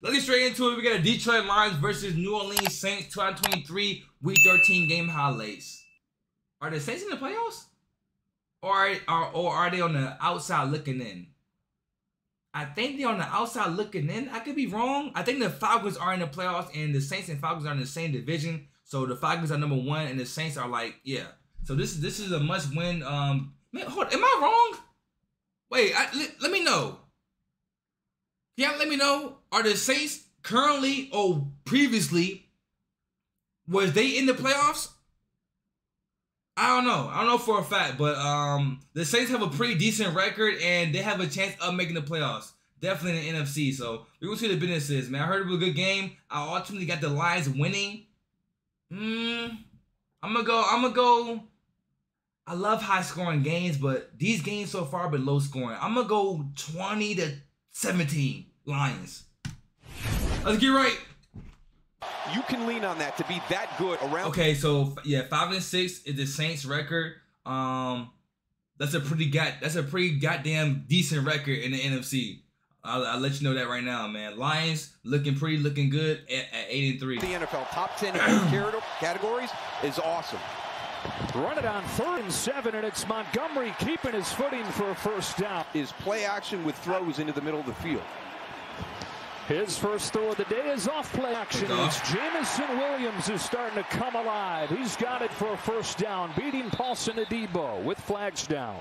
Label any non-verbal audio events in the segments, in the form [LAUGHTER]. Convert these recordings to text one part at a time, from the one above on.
Let's get straight into it. We got a Detroit Lions versus New Orleans Saints 2023 Week 13 game highlights. Are the Saints in the playoffs? Or are, or are they on the outside looking in? I think they're on the outside looking in. I could be wrong. I think the Falcons are in the playoffs and the Saints and Falcons are in the same division. So the Falcons are number one and the Saints are like, yeah. So this this is a must win. Um, man, hold, am I wrong? Wait, I, let, let me know. Yeah, let me know. Are the Saints currently or previously was they in the playoffs? I don't know. I don't know for a fact, but um, the Saints have a pretty decent record and they have a chance of making the playoffs. Definitely in the NFC. So we will see the business is, man. I heard it was a good game. I ultimately got the Lions winning. Hmm. I'm gonna go. I'm gonna go. I love high scoring games, but these games so far have been low scoring. I'm gonna go 20 to 17 Lions. Let's get right. You can lean on that to be that good around. Okay, so yeah, five and six is the Saints record. Um, that's a pretty god. That's a pretty goddamn decent record in the NFC. I'll, I'll, let you know that right now, man. Lions looking pretty, looking good at, at eight and three. The NFL top ten [CLEARS THROAT] categories is awesome. Run it on third and seven, and it's Montgomery keeping his footing for a first down. Is play action with throws into the middle of the field. His first throw of the day is off play action. It's Jameson Williams who's starting to come alive. He's got it for a first down, beating Paulson Adebo with flags down.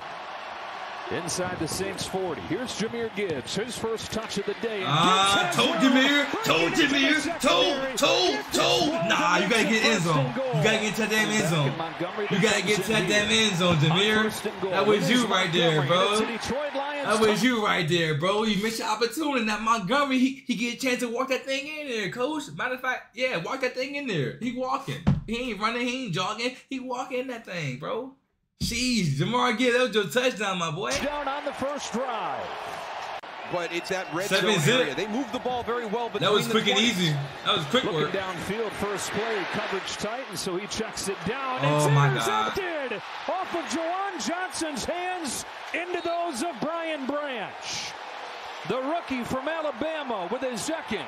Inside the Saints 40. Here's Jahmyr Gibbs. His first touch of the day. Ah, uh, told Jahmyr. Told Jahmyr. Told, told, told. Nah, you gotta get in zone. You gotta get to that damn end zone. You gotta get to that damn end zone, Jahmyr. That was you right there, bro. That was you right there, bro. You missed your opportunity. That Montgomery, he, he get a chance to walk that thing in there, coach. Matter of fact, yeah, walk that thing in there. He walking. He ain't running. He ain't jogging. He walking that thing, bro. Jeez, Jahmyr Gibbs, that was your touchdown, my boy. Down on the first drive. But it's that red Seven zone area. They moved the ball very well, but that was quick and easy. That was quick Looking work. downfield, first play, coverage tight, and so he checks it down. Oh it's my intercepted God. off of Juwan Johnson's hands into those of Brian Branch, the rookie from Alabama, with his second.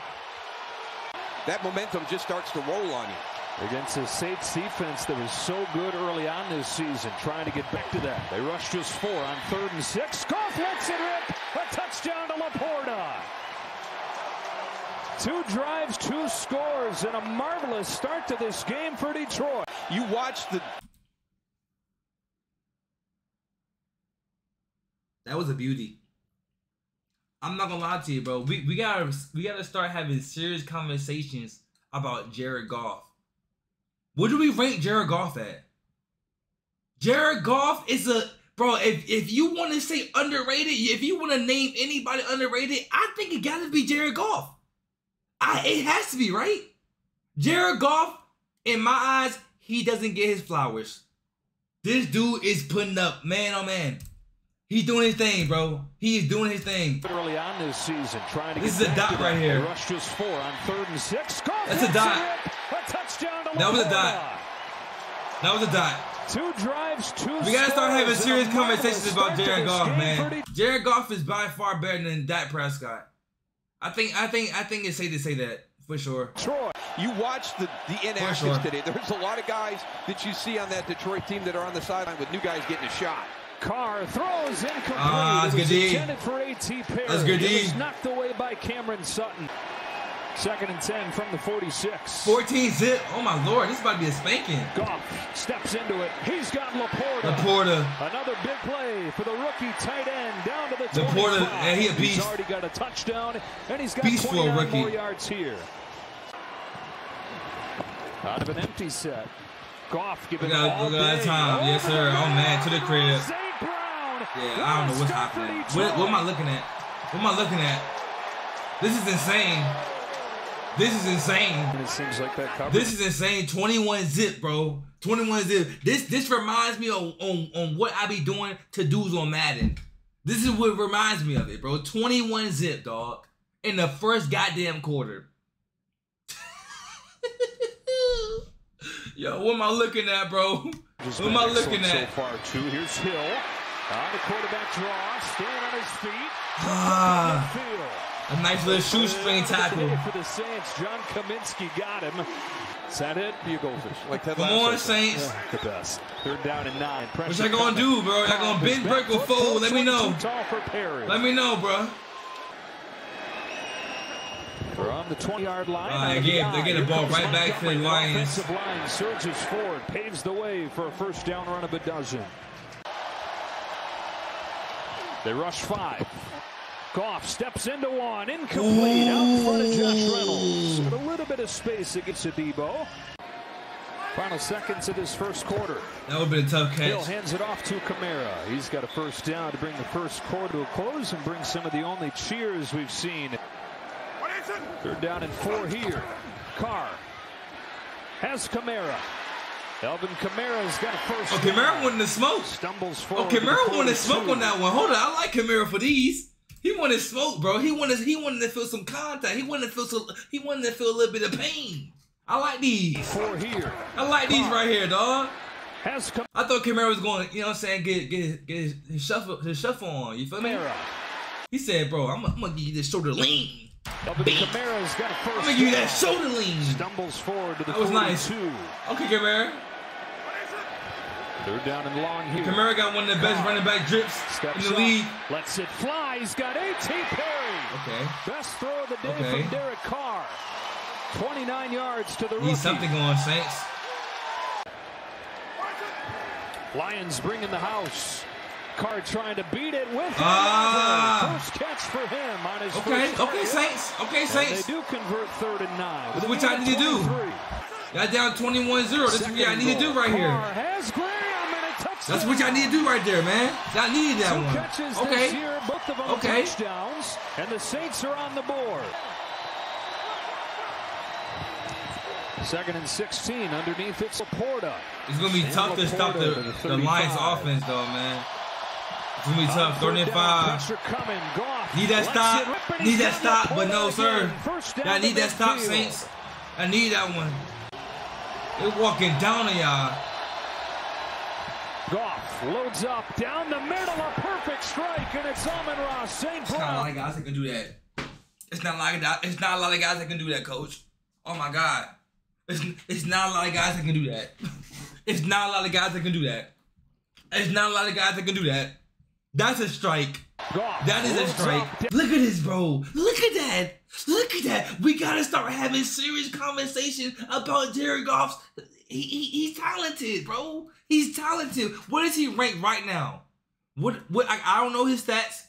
That momentum just starts to roll on you against a Saints defense that was so good early on this season, trying to get back to that. They rushed just four on third and six. Goff lets it rip. A touchdown to LaPorta. Two drives, two scores, and a marvelous start to this game for Detroit. You watch the. That was a beauty. I'm not gonna lie to you, bro. We we gotta we gotta start having serious conversations about Jared Goff. What do we rank Jared Goff at? Jared Goff is a bro. If if you want to say underrated, if you want to name anybody underrated, I think it got to be Jared Goff. I it has to be right. Jared Goff, in my eyes, he doesn't get his flowers. This dude is putting up man on man. He's doing his thing, bro. He is doing his thing. Early on this season, trying to this is a dot right here. Rush just four on third and six. Goff That's a dot. A touchdown to that was a dot. That was a dot. Two drives, two. We gotta start having serious conversations about Jared Goff, man. Jared Goff is by far better than Dak Prescott. I think, I think, I think it's safe to say that for sure. Troy, you watch the the inactives sure. today. There's a lot of guys that you see on that Detroit team that are on the sideline with new guys getting a shot. Carr throws incomplete. Ah, that's good D. For AT That's good D. Knocked away by Cameron Sutton. Second and 10 from the 46. 14 zip. Oh, my Lord. This is about to be a spanking. Goff steps into it. He's got LaPorta. LaPorta. Another big play for the rookie tight end down to the LaPorta, and he a beast. He's already got a touchdown, and he's got beast 29 rookie. more yards here. Out of an empty set. Goff giving got, all got time. Oh, yes, sir. Oh, man. To the crib. Yeah, I don't know what's happening. What, what am I looking at? What am I looking at? This is insane. This is insane. It seems like that coverage. This is insane. 21 zip, bro. 21 zip. This this reminds me of on, on what I be doing to dudes on Madden. This is what reminds me of it, bro. 21 zip, dog. In the first goddamn quarter. [LAUGHS] Yo, what am I looking at, bro? Just what am I looking at? So far, too. Here's Hill. On the quarterback draw, staying on his feet. Ah. A nice little shoestring tackle. For the Saints, John Cominsky got him. Is that it? Goldfish. Like that Come on, Saints. Yeah, the best. Third down and nine. Pressure what y'all gonna do, bro? Y'all gonna bend, break, or fold? Let me know. Let me know, bro. From the 20-yard line. Uh, again, they get the ball right back to the Lions. Offensive line surges forward, paves the way for a first down run of a dozen. They rush five. Goff steps into one, incomplete, Ooh. out in front of Josh Reynolds. With a little bit of space against Adebo. Final seconds of this first quarter. That would have been a tough catch. Hill hands it off to Kamara. He's got a first down to bring the first quarter to a close and bring some of the only cheers we've seen. Third down and four here. Carr has Kamara. Alvin Kamara's got a first. Oh, Kamara wanted to smoke. Stumbles oh, forward. Oh, Kamara wanted to smoke on that one. Hold on, I like Kamara for these. He wanted smoke, bro. He wanted he wanted to feel some contact. He wanted to feel some. He wanted to feel a little bit of pain. I like these. Four here. I like these right here, dog. Has come. I thought Kamara was going, you know what I'm saying, get get get his, his shuffle his shuffle on. You feel me? Kamara. He said, bro, I'm, I'm gonna give you this shoulder lean. Kamara's got a first. I'm gonna give you that shoulder lean. Stumbles forward to the That was nice. Okay, Kamara. Third down and long here. Kamara got one of the best running back drips Steps in the league. Lets it fly. He's got A.T. Perry. Okay. Best throw of the day okay. from Derek Carr. 29 yards to the rookie. Need something going, Saints. Lions bring in the house. Carr trying to beat it with uh, first catch for him on his okay, okay, Saints, okay, Saints. They do convert third and nine. What y'all need to do? Y'all down 21-0. This is what y'all need to do right here. That's what y'all need to do right there, man. Y'all needed that Two one. Catches okay. This year, both of them okay. touchdowns, and the Saints are on the board. Second and 16 underneath it's Laporta. It's going to be tough to stop the, the Lions offense, though, man. It's going to be tough. 35. Need that stop. Need that stop, but no, sir. Y'all need that stop, Saints. I need that one. They're walking down on y'all. Goff loads up down the middle, a perfect strike, and it's Amon-Ra St. Brown. It's not a lot of guys that can do that. It's not like that. It's not a lot of guys that can do that, Coach. Oh my God. It's, it's not a lot of guys that can do that. [LAUGHS] It's not a lot of guys that can do that. It's not a lot of guys that can do that. That's a strike. That is a strike. Look at this, bro. Look at that. Look at that. We gotta start having serious conversations about Jared Goff's. He, he, he's talented, bro. He's talented. What is he ranked right now? What what I, I don't know his stats.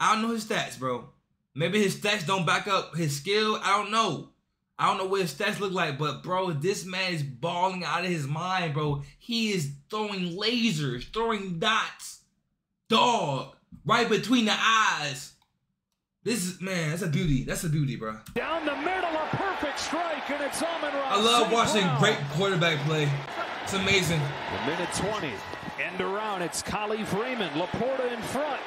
I don't know his stats, bro. Maybe his stats don't back up his skill. I don't know. I don't know what his stats look like, but bro, this man is balling out of his mind, bro. He is throwing lasers, throwing dots. Dog, right between the eyes. This is man, that's a beauty. That's a beauty, bro. Down the middle, a perfect strike, and it's Amon-Ra. I love watching great quarterback play. It's amazing. The minute 20. End around. It's Kalif Raymond. Laporta in front.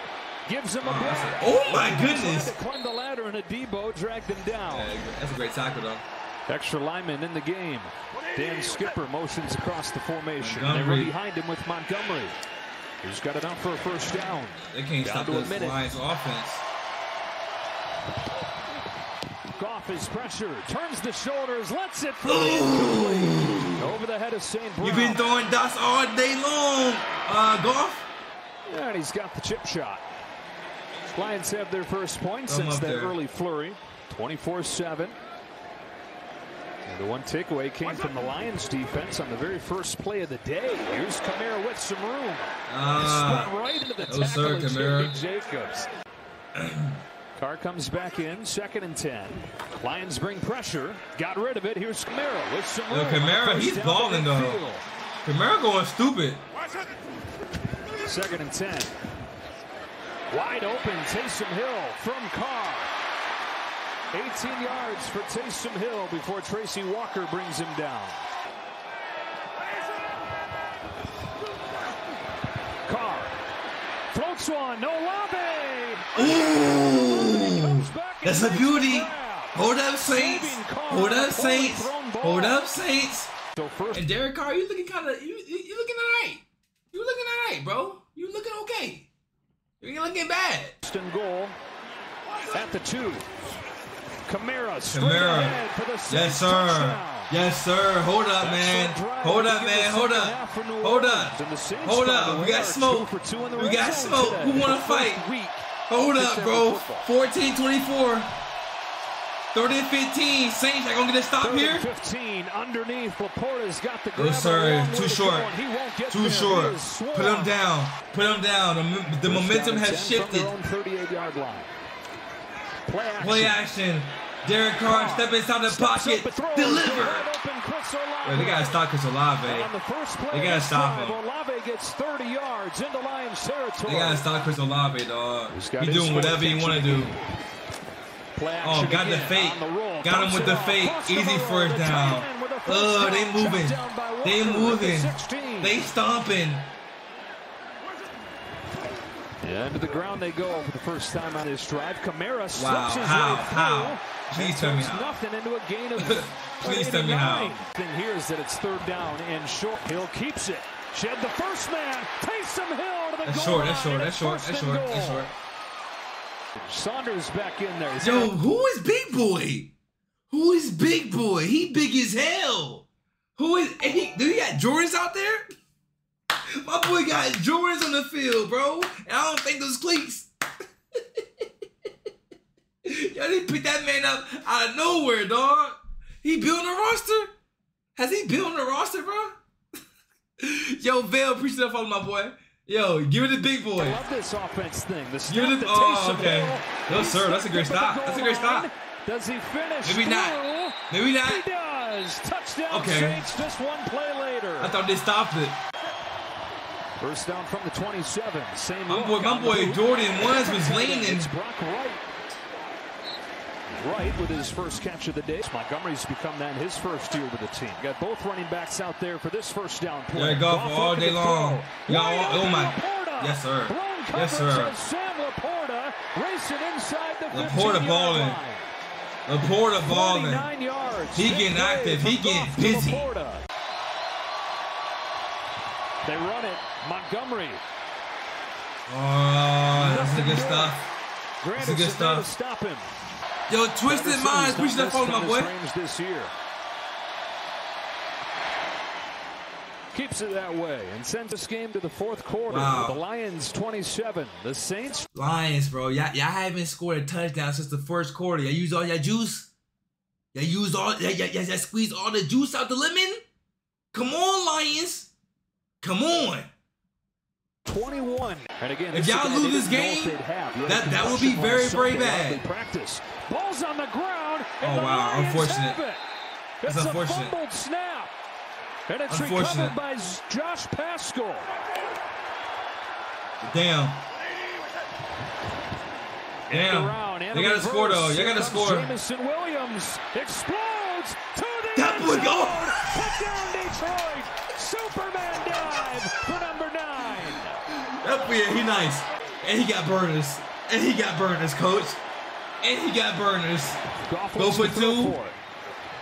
Gives him a oh, block. Oh my goodness. To climb the ladder and Adebo dragged him down. Yeah, that's a great tackle though. Extra lineman in the game. Dan Skipper motions across the formation. They were behind him with Montgomery. He's got enough for a first down. They can't down stop this Lions offense. Is pressure, turns the shoulders, lets it fly over the head of St. Brown. You've been throwing dots all day long, uh, Goff. And he's got the chip shot. Lions have their first point Come since that there. early flurry, 24-7. The one takeaway came from the Lions defense on the very first play of the day. Here's Kamara with some room. Uh, right into the tackle sir, of. Jacobs. [CLEARS THROAT] Carr comes back in, second and 10. Lions bring pressure. Got rid of it. Here's Kamara with some room. Yo, Kamara, he's balling though. Kamara going stupid. Second and 10. Wide open, Taysom Hill from Carr. 18 yards for Taysom Hill before Tracy Walker brings him down. Carr floats one, no lobby. Ooh, that's a beauty. Hold up, Saints. Hold up, Saints. Hold up, Saints. And Derek Carr, you looking kind of you, you looking alright. You looking alright, bro. You looking okay. You're looking bad. Goal at the two. Kamara, Kamara. Yes, sir. Touchdown. Yes, sir. Hold up, man. Hold up, man. Hold up. Hold up. Hold up. We got smoke. We got smoke. Who want to fight? Hold up, bro. 14 24. 30 15. Saints are going to get a stop here. 15 underneath. Laporta's got the grab. No, sir. Too short. Too short. Put him down. Put him down. The, the momentum has shifted. 38 yard line. Play action. Play action. Derek Carr step inside the pocket. Deliver. Wait, they gotta stop Chris Olave. They gotta stop him. Olave gets 30 yards into Lions territory. They gotta stop Chris Olave, dog. He's doing whatever he wanna do. Oh, got the fake. Got him oh, with the fake. Easy first down. Oh, they moving. They moving. They stomping. Yeah, into the ground they go for the first time on this drive. Kamara wow, his how, way how? Please tell me how. nothing into a gain of [LAUGHS] Please tell me how. Thing here is that it's third down and short. Hill keeps it. Shed the first man. Taysom Hill to the that's goal short, that's short, that's short, that's short, that's short. Saunders back in there. He's Yo, who is Big Boy? Who is Big Boy? He big as hell. Who is he? Do he got Jordans out there? My boy got Jordans on the field, bro. And I don't think those cleats. [LAUGHS] Yo, they picked that man up out of nowhere, dog. He building a roster? Has he built a roster, bro? [LAUGHS] Yo, Vail, appreciate that follow, my boy. Yo, give it the big boy. I love this offense thing. The give it the, oh, okay. No, sir, that's a great stop. That's a great stop. Does he finish? Maybe not. Maybe not. He does. Touchdown okay. Saints just one play later. I thought they stopped it. First down from the 27. Same my boy, my boy Jordan was was leaning. It's Brock Wright. Wright with his first catch of the day. Montgomery's become that his first year with the team. Got both running backs out there for this first down play. There you go for all day long. Y'all, oh my. Yes, sir. Yes, sir. Sam Laporta racing inside the Laporta balling. Laporta balling. He getting active. He getting busy. They run it. Montgomery. Oh, that's the good stuff. That's the good stuff. Stop him. Yo, twisted minds. Appreciate that phone, my boy. This year. Keeps it that way and sends this game to the fourth quarter. Wow. The Lions 27, the Saints. Lions, bro. Y'all, y'all haven't scored a touchdown since the first quarter. Y'all use all your juice. Y'all use all, y'all, y'all, y'all squeeze all the juice out the lemon. Come on, Lions. Come on. 21. And again, if y'all lose this game, that, that would be very, very bad. Practice. Ball's on the ground. Oh, wow. Unfortunate. It's That's unfortunate. a fumbled snap. And it's recovered by Josh Paschal. Damn. Damn. They got to score, though. You got to score. Jameson Williams explodes to the That would go. Touchdown, Detroit. Superman dive for number nine. That yeah, he nice. And he got burners. And he got burners, coach. And he got burners. Go for two.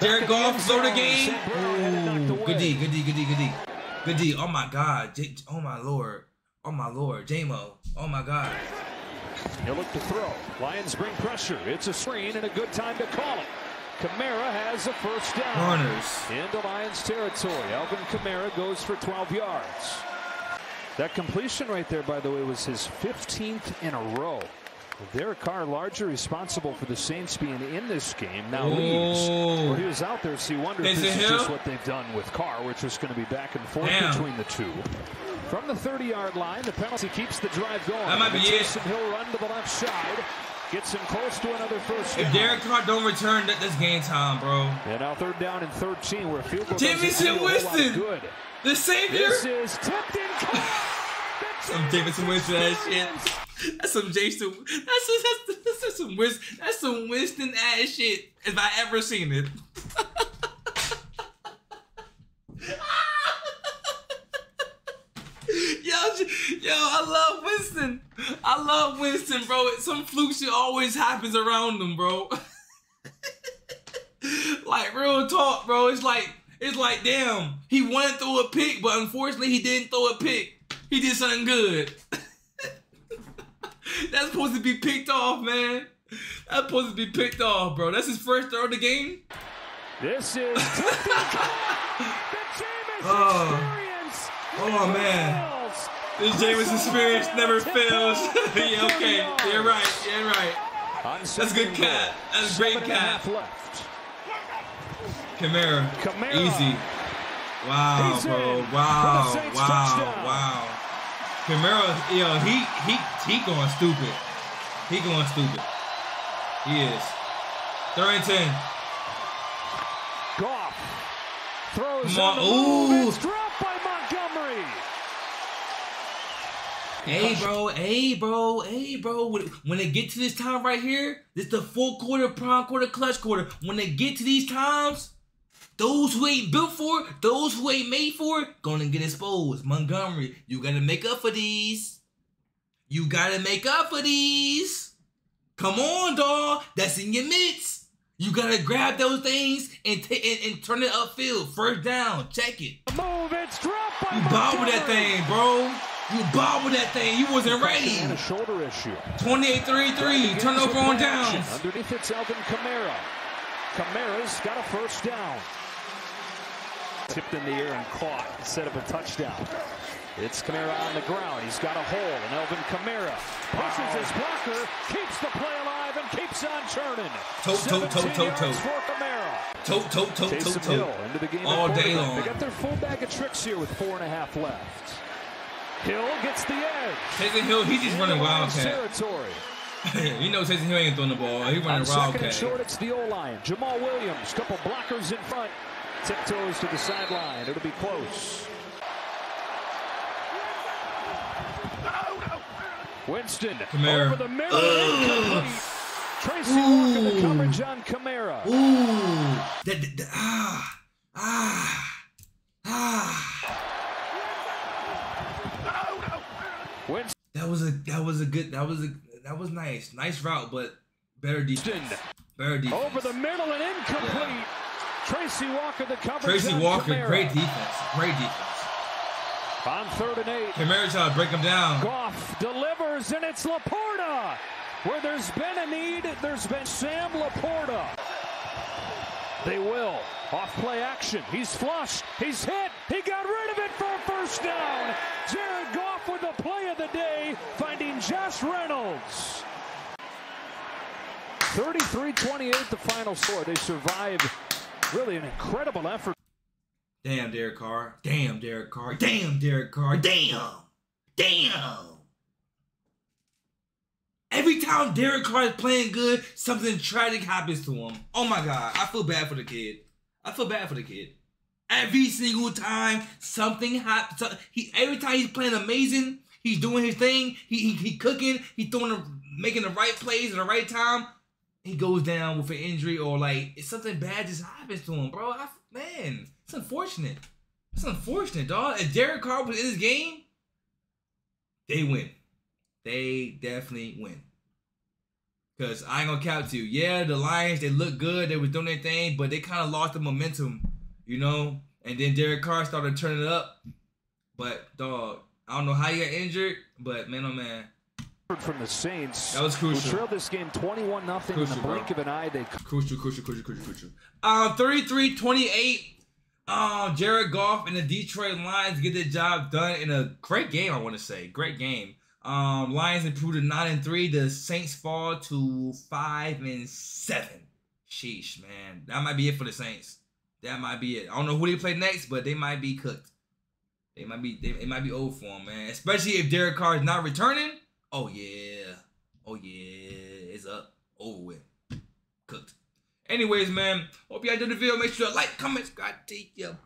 Jared Goff slow the game. Ooh, good D, good D, good D, good D. Good D. Oh my God. J oh my lord. Oh my lord. J-Mo. Oh my God. He'll look to throw. Lions bring pressure. It's a screen and a good time to call it. Kamara has a first down. Runners. Into Lions territory. Alvin Kamara goes for 12 yards. That completion right there, by the way, was his 15th in a row. Derek Carr largely responsible for the Saints being in this game. Now oh. leaves. Well, he was out there, so you wonder if this is just what they've done with Carr, which is going to be back and forth Damn. between the two. From the 30-yard line, the penalty keeps the drive going. That might be it. Hill run to the left side. Gets him close to another first If Derek Carr don't return, that this game time, bro. And now third down and 13, where field goal Jameis Winston, good. the savior. This is tipped in. [LAUGHS] some Jameis Winston ass shit. That's some Jason. That's some, that's, that's some Winston. That's some Winston ass shit. If I ever seen it. [LAUGHS] yo, yo, I love Winston. I love Winston, bro. Some fluke shit always happens around him, bro. [LAUGHS] like real talk, bro. It's like it's like damn, he wanted to throw a pick, but unfortunately he didn't throw a pick. He did something good. [LAUGHS] That's supposed to be picked off, man. That's supposed to be picked off, bro. That's his first throw of the game. This is [LAUGHS] oh. oh man. This Jameis experience never fails. [LAUGHS] yeah, okay. You're right. You're right. That's a good cat. That's a great cat. Kamara. Kamara. Easy. Wow, bro. Wow. Wow. Wow. Kamara, yo, he he he going stupid. He going stupid. He is. Third and ten. Goff throws Come on. Ooh. It's dropped by Montgomery. Hey, bro. Hey, bro. Hey, bro. When, when they get to this time right here, this the full quarter, prime quarter, clutch quarter. When they get to these times, those who ain't built for it, those who ain't made for it, gonna get exposed. Montgomery, you gotta make up for these. You gotta make up for these. Come on, dog. That's in your midst. You gotta grab those things and, t- and, and turn it upfield. First down. Check it. Move. It's dropped by You bobble that thing, bro. You bobble that thing. You wasn't ready. And a shoulder issue. 28-33. Turnover on downs. Underneath it's Alvin Kamara. Kamara's got a first down. Tipped in the air and caught. Set up a touchdown. It's Kamara on the ground. He's got a hole, and Alvin Kamara pushes his blocker, keeps the play alive, and keeps on churning. Toe, toe, toe, toe, toe. For Kamara. Toe, toe, toe, toe, Taysom toe. Hill into the game All day long. They got their full bag of tricks here with four and a half left. Hill gets the edge. Taysom Hill, he just running wildcat. territory. [LAUGHS] you know Taysom Hill ain't throwing the ball. He On running second and wildcat. short, it's the O-line. Jamaal Williams, couple blockers in front. Tiptoes to the sideline. It'll be close. Winston Kamara. over the. Ugh. Incomplete. Tracy Walker the coverage on Kamara. Ooh. That, that. Ah. Ah. Winston That was a that was a good that was a that was nice. Nice route, but better defense. Better defense. over the middle and incomplete. Tracy Walker the cover. Tracy Walker, great defense. Great defense. On third and eight. Kamara trying to break him down. Goff delivers, and it's Laporta. Where there's been a need, there's been Sam Laporta. They will. Off play action. He's flushed. He's hit. He got rid of it for a first down. Jared Goff with the play of the day, finding Josh Reynolds. 33-28 the final score. They survived really an incredible effort. Damn, Derek Carr. Damn, Derek Carr. Damn, Derek Carr. Damn. Damn. Every time Derek Carr is playing good, something tragic happens to him. Oh my God. I feel bad for the kid. I feel bad for the kid. Every single time something happens, he every time he's playing amazing, he's doing his thing, he he, he cooking, he throwing the, making the right plays at the right time. He goes down with an injury or like it's something bad just happens to him, bro. I, man, it's unfortunate. It's unfortunate, dog. If Derek Carr was in this game, they win. They definitely win. Cause I ain't gonna count to you. Yeah, the Lions they look good. They was doing their thing, but they kind of lost the momentum, you know. And then Derek Carr started turning it up. But dog, I don't know how he got injured, but man, oh man, From the Saints, That was crucial. who trailed this game 21 nothing in the Crucial, bro. blink of an eye. They crucial, crucial, crucial, crucial, crucial. Um, 33-28. Um, Jared Goff and the Detroit Lions get the job done in a great game. I want to say great game. Um, Lions improved to nine and three. The Saints fall to five and seven. Sheesh, man, that might be it for the Saints. That might be it. I don't know who they play next, but they might be cooked. They might be. They, it might be over for them, man. Especially if Derek Carr is not returning. Oh yeah. Oh yeah. It's up. Over with. Cooked. Anyways, man. Hope y'all enjoyed the video. Make sure to like, comment, subscribe, take your